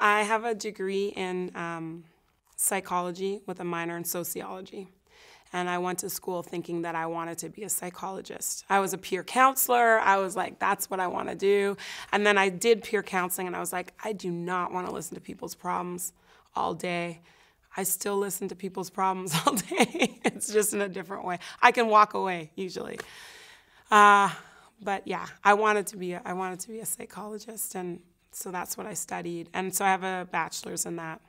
I have a degree in um, psychology with a minor in sociology. And I went to school thinking that I wanted to be a psychologist. I was a peer counselor. I was like, that's what I want to do. And then I did peer counseling, and I was like, I do not want to listen to people's problems all day. I still listen to people's problems all day. it's just in a different way. I can walk away usually. Uh, but yeah, I wanted to be a, I wanted to be a psychologist, and so that's what I studied. And so I have a bachelor's in that.